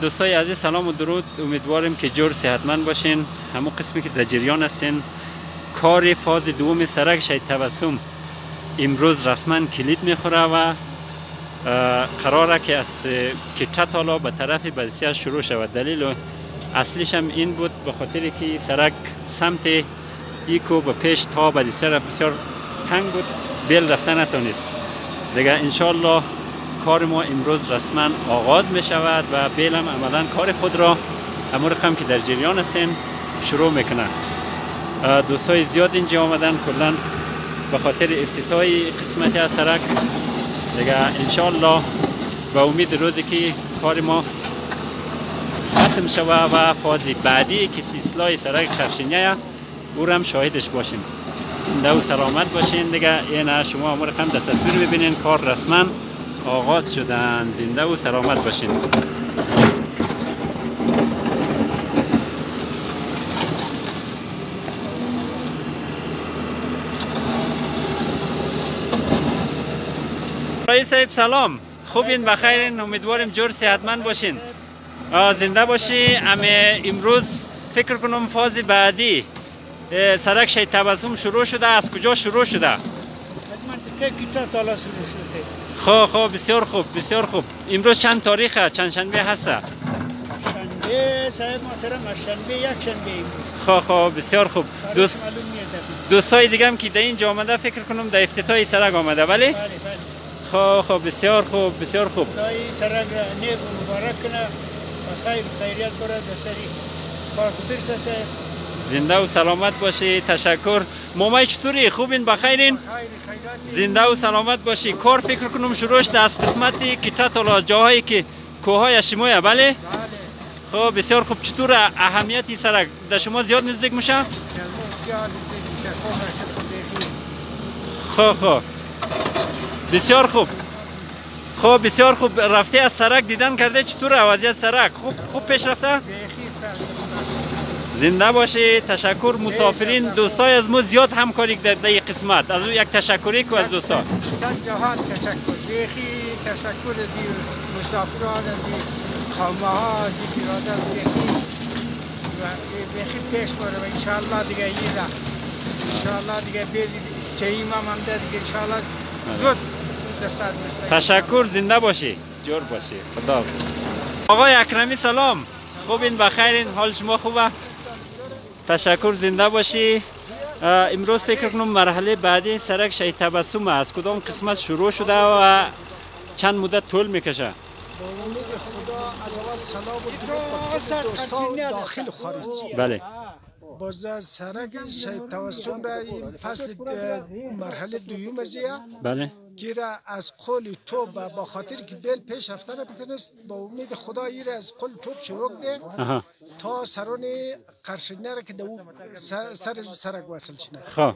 دوستای عزیز سلام و درود. امیدواریم که جور صحتمند باشین. همون قسمی که در جریان هستین. کار فاز دوم سرک شید تبسم امروز رسما کلید می‌خوره و قراره که از کچه تالا به طرف بدسیه شروع شود. دلیل اصلیش هم این بود به خاطر که سرک سمت ایکو به پیش تا بدسیه بسیار تنگ بود. بیل رفتن نتونست. دیگه انشالله کار ما امروز رسما آغاز می شود و بیل هم عملا کار خود را امور رقم که در جریان هستیم شروع می‌کنه دوستای زیاد اینجا آمدن کلا به خاطر قسمتی از سرک. دیگه انشالله به امید روزی که کار ما ختم شوه و فاز بعدی که سیسلای سرک خرشینیه او هم شاهدش باشیم. زنده و سلامت باشین. دیگه این شما امور رقم در تصویر ببینین. کار رسما آغاز شدن. زنده و سلامت باشین. رئیس صاحب سلام. خوبین؟ بخیرین امیدواریم جور صحتمند باشین. زنده باشی. امی امروز فکر کنم فاز بعدی سرک شید تبسم شروع شده. از کجا شروع شده؟ از منطقه کیتا تالا شروع شده. خب خب بسیار خوب بسیار خوب. امروز چند تاریخه؟ چند شنبه هسته؟ شنبه صاحب محترم شنبه یک شنبه خب امروز. خب بسیار خوب. دوست دوستای دیگه هم که در اینجا آمده فکر کنم در افتتاح سرک آمده بله بله بله خب خب بسیار خوب بسیار خوب. خدای سرک را نیک و مبارک کنه. و خیر خیریت برد سری. کو برسه زنده و سلامت باشی. تشکر. مامای چطوری؟ خوبین؟ بخیرین زنده و سلامت باشی. کار فکر کنم شروع شده از قسمتی که چطور جاهایی که کوههای شمویه بله؟ خب بسیار خوب. چطور اهمیتی سرک در شما زیاد نزدیک میشه؟ خب خب. بسیار خوب. خب بسیار خوب. رفته از سرک دیدن کرده. چطور وضعیت سرک؟ خوب خوب پیش رفته؟ زنده باشی تشکر. مسافرین دوستای از ما زیاد همکاری در این قسمت. از یک تشکری کو از دوستا صد جهان تشکر. بیخی تشکر از دی مسافران از خامه ها از برادر بیخی و بیخی پیش بره و انشاءالله دیگه ایلا انشاءالله دیگه بیل سیم هم هم دیگه انشاءالله دو دستات مستقیم. تشکر. زنده باشی. جور باشی. خدا آقای اکرمی سلام. خوبین؟ بخیرین حال شما خوبه؟ تشکر زنده باشی. امروز فکر کنم مرحله بعدی سرک شهید تبسم از کدام قسمت شروع شده و چند مدت طول می‌کشه؟ با امید خدا از اول سلام و درود به کل دوستان داخل و خارج بله. باز از سرک شهید توسم را این فصل مرحله دویم از ایه بله. را از قول توپ و با خاطر که بیل پیش رفته نمی‌تونست با امید خدا ای را از قول توپ شروع ده تا سران قرشنه را که دو سر سر سرک وصل شنه خب.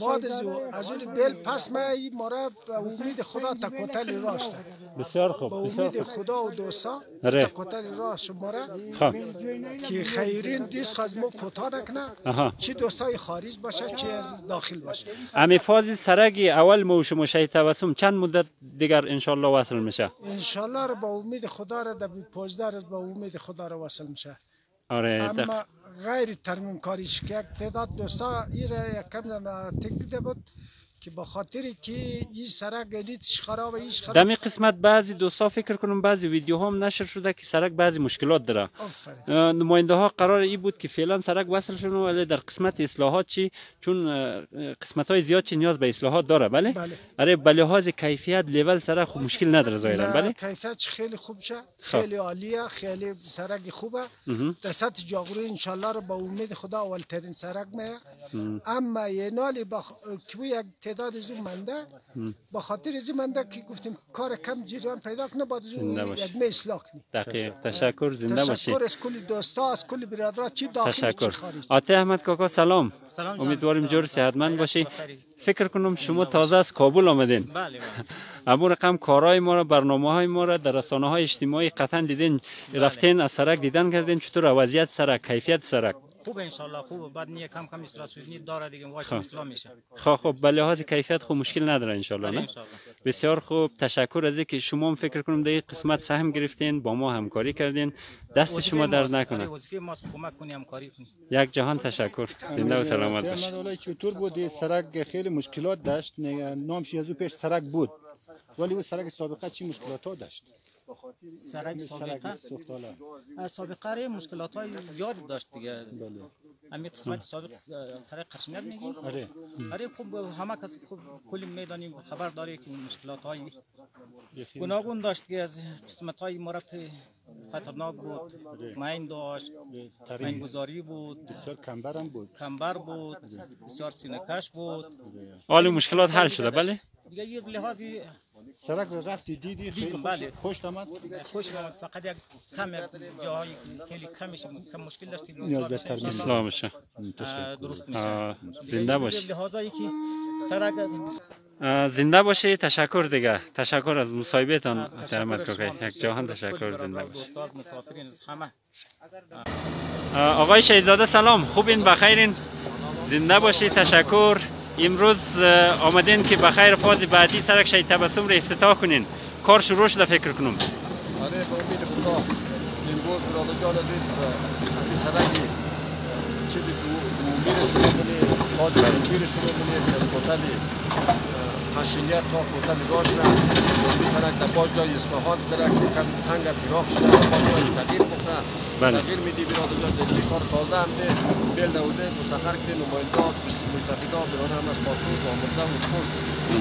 بعد از او از اون بیل پس ما این مارا به امید خدا تکوتل راشته بسیار خوب با امید خدا و دوستا تکوتل راست مارا خب. که خیرین دیست از ما کوتاه نکنه. چه دوستای خارج باشه چه از داخل باشه. امی فاز سرک اول مو شما شهید تبسم چند مدت دیگر انشالله وصل میشه؟ انشالله رو با امید خدا رو در 15 روز با امید خدا رو وصل میشه. آره اما غیر ترمیم کاریش که تعداد دوستا این را یک کم تک بود. که با خاطری که این سرک گلیتش خراب ایش خراب دمی قسمت بعضی دوستا فکر کنم بعضی ویدیو هم نشر شده که سرک بعضی مشکلات داره. نماینده ها قرار ای بود که فعلا سرک وصل شونه ولی در قسمت اصلاحات چی؟ چون قسمت های زیاد چی نیاز به اصلاحات داره بله؟ بله. آره به لحاظ کیفیت لیول سرک خوب مشکل نداره ظاهرا بله؟ کیفیتش خیلی خوب شه. خیلی عالیه خیلی سرک خوبه. در سطح جاغوری انشالله رو با امید خدا اولترین سرک میه. اما یه نالی با که یک تعداد از اون منده با خاطر از این منده که گفتیم کار کم جریان پیدا کنه بعد. یک می اصلاح کنی. دقیق. تشکر زنده باشی. تشکر از کل دوستا از کل برادرها چی داخل و چی تشکر. خارج. آته احمد کاکا سلام. سلام. امیدواریم جور صحتمند باشی. فکر کنم شما تازه از کابل آمدین. بله بله. ابو رقم کارهای ما را برنامه های ما را در رسانه های اجتماعی قطعا دیدین رفتین از سرک دیدن کردین. چطور؟ وضعیت سرک کیفیت سرک؟ خوب ان شاء الله خوب. بعد نیه کم کم استراسیونی داره دیگه واش خب. اسلام میشه. خب خب. به لحاظ کیفیت خب مشکل نداره ان بله، نه؟ انشالله. بسیار خوب. تشکر از اینکه شما هم فکر کنم در این قسمت سهم گرفتین با ما همکاری کردین. دست شما درد ماست. آره، نکنه وظیفه ماست. کمک کنیم همکاری کنیم یک جهان تشکر. زنده و سلامت باشید چطور بود؟ سرک خیلی مشکلات داشت. نه- نامش از پیش سرک بود. ولی او سرک سابقه چی مشکلات ها داشت؟ سرک سرک سابقه؟ سوختاله از سابقه ری مشکلات های زیاد داشت دیگه. همین قسمت سابق سرک قشنگ میگی؟ آره. آره خوب همه کس خوب کلی می‌دانیم خبر داره که مشکلات های گوناگون داشت که از قسمت های مرفت خطرناک بود مین داشت مین گذاری بود بسیار کمبر هم بود. کمبر بود بسیار سینکش بود. حال مشکلات حل شده بله؟ دیگه یه لحاظی سرک رو رفتی دیدی خیلی خوش, بله. خوش آمد؟ خوش آمد فقط یک کم جاهایی خیلی کمش کم مشکل داشتیم. نیاز به ترمیم. اصلاح بشه درست میشه زنده باش. لحاظایی که سرک زنده باشه تشکر دیگه. تشکر از مصاحبهتان درآمد از کوکی. یک جهان تشکر زنده آه، آقای شهزاده سلام. خوبین؟ بخیرین؟ زنده باشی؟ تشکر. امروز آمدین که بخیر فاز بعدی سرک شهید تبسم رو افتتاح کنین. کار شروع شده فکر کنم. آره به امید خدا. امروز برادر جان عزیز همین سرکی چیزی تو میره شروع کنی تاج میره شروع کنی از قشنیت تا کوتل راش را این سرک در باز جای اصلاحات داره که کم تنگ پیراخ شده در باز جای تغییر بکنه بله. تغییر میدی برادر جان در کار تازه هم ده. بل نوده مسخر کنی نماینده مسافیده ها برانه هم از پاتون و آمرده و کل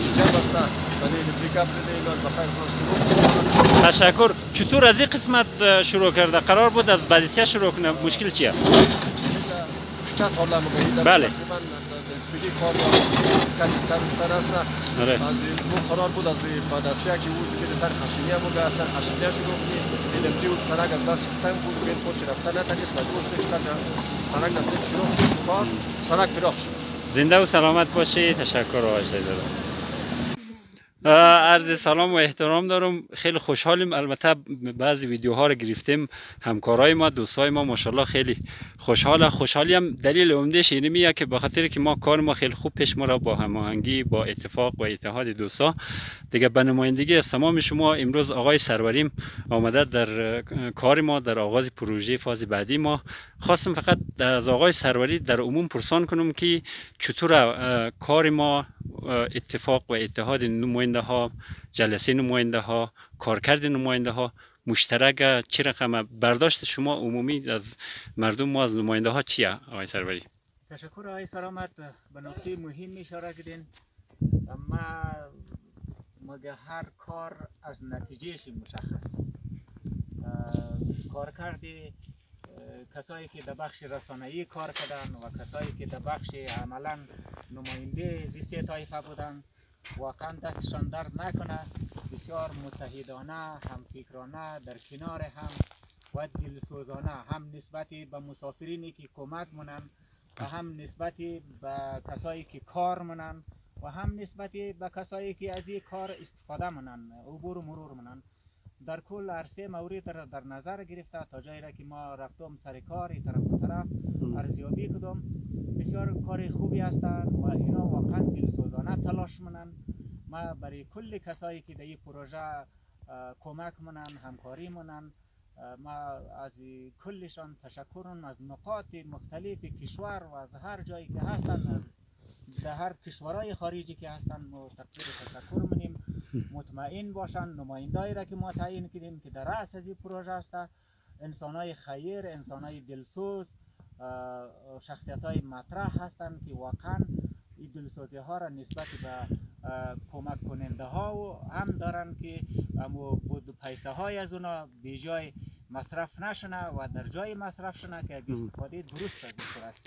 چیزا بسته ولی نمزی گپ زده اینا بخیر خود شروع تشکر. چطور از این قسمت شروع کرده؟ قرار بود از بدیسیه شروع کنه مشکل چیه؟ بله. اسپیدی کار کمتر بیشتر است آره. از این قرار بود از پاداسیا که او زیر سر خشنیه بود از سر خشنیه شروع کنی. علمتی و سرک از بس که تنگ بود بین خود رفتن نتانست مجبور شد که سر سرک نتانست شروع کنی. کار سرک پیراخ شد. زنده و سلامت باشی. تشکر شهزاده اه، عرض سلام و احترام دارم. خیلی خوشحالیم. البته بعضی ویدیوها رو گرفتیم. همکارای ما دوستای ما ماشاءالله خیلی خوشحال خوشحالی هم دلیل عمدهش اینمیه که به خاطر که ما کار ما خیلی خوب پیش میره با هماهنگی با اتفاق و اتحاد دوستا. دیگه به نمایندگی از تمام شما امروز آقای سروریم آمده در کار ما در آغاز پروژه فاز بعدی ما. خواستم فقط از آقای سروری در عموم پرسان کنم که چطور کار ما اتفاق و اتحاد نماینده ها جلسه نماینده ها کارکرد نماینده ها مشترک چه رقم برداشت شما عمومی از مردم ما از نماینده ها چیه آقای سروری؟ تشکر آقای سلامت. به نکته مهم اشاره کردین. ما مگه هر کار از نتیجهش مشخص؟ کارکرد کسایی که در بخش رسانه‌ای کار کردن و کسایی که در بخش عملا نماینده زی سه طایفه بودن واقعا دستشان درد نکنه. بسیار متحدانه هم فکرانه در کنار هم و دلسوزانه. هم نسبت به مسافرینی که کمک منن و هم نسبت به کسایی که کار منن و هم نسبت به کسایی که از این کار استفاده منن عبور و مرور منن در کل عرصه مورد را در نظر گرفته تا جایی را که ما رفتم سر کار طرف و طرف ارزیابی کدم بسیار کار خوبی هستند و اینا واقعا دلسوزانه تلاش منن. ما برای کل کسایی که در این پروژه کمک منن همکاری منن ما از کلشان تشکر کنم از نقاط مختلف کشور و از هر جایی که هستند از در هر کشورهای خارجی که هستند ما تقدیر تشکر منیم. مطمئن باشن نمایندهایی را که ما تعیین کردیم که در رأس از این پروژه است. انسانهای خیر انسانهای دلسوز شخصیت های مطرح هستند که واقعا این دلسوزی ها را نسبت به کمک کننده ها و هم دارن که امو بود پیسه های از اونا به جای مصرف نشنه و در جای مصرف شنه که استفاده درست از این صورت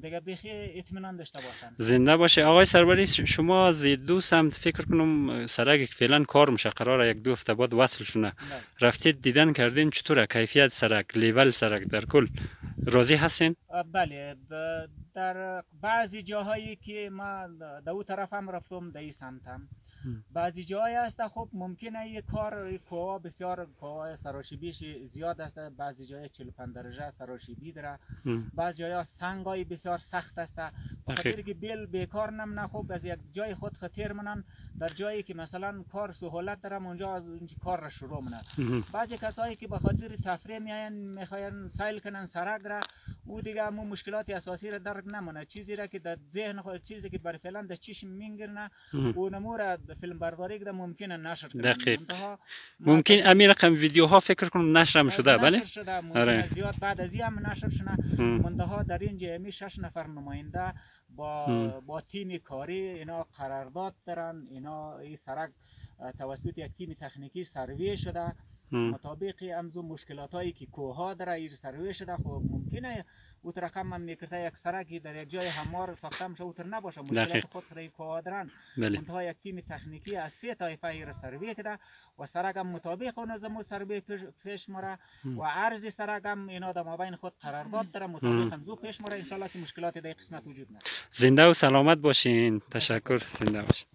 دیگه بخی اطمینان داشته باشن. زنده باشه. آقای سروری شما از دو سمت فکر کنم سرک فعلا کار میشه قرار یک دو هفته بعد وصل شونه بله. رفتید دیدن کردین چطوره؟ کیفیت سرک لیول سرک در کل راضی هستین؟ بله. در بعضی جاهایی که ما در او طرف هم رفتم در سمت هم بعضی جای است خب ممکنه یک کار کوه بسیار کوه سراشیبیش زیاد است بعضی جای 45 درجه سراشیبی داره. بعضی جای سنگ بسیار سخت است بخاطر که بیل بیکار نمونه خب از یک جای خود خطر منن. در جایی که مثلا کار سهولت دارم اونجا از اونجا کار را شروع منه بعضی کسایی که به خاطر تفریح میاین می‌خواین سیل کنن سرک را او دیگه همون مشکلات اساسی را درک نمونه. چیزی را که در ذهن خود چیزی که برای فعلا در چشم میگیرنه او نمو فیلم برداری که ممکنه نشر کنه. دقیق. ممکن امیر رقم ویدیوها فکر کنم نشر هم شده بله؟ آره. زیاد بعد از هم نشر شده منتها در این جمعی شش نفر نماینده با با تیم کاری اینا قرارداد دارن. اینا این سرک توسط یک تیم تکنیکی سروی شده. مطابق امزو مشکلات هایی که کوه ها داره ایر سروی شده خب ممکنه او رقم هم می‌کرده یک سرکی در یک جای هموار ساخته میشه اوتر نباشه. مشکلات. خود خرای کوه ها دارن بله. منتها یک تیم تکنیکی از سه طایفه ایر سروی کرده و سرک هم مطابق اون زمو سروی پیش, مره و عرض سرک هم اینا در مابین خود قرارداد داره. مطابق هم زو پیش مره انشالله که مشکلات در قسمت وجود نداره. زنده و سلامت باشین. تشکر. زنده باشین.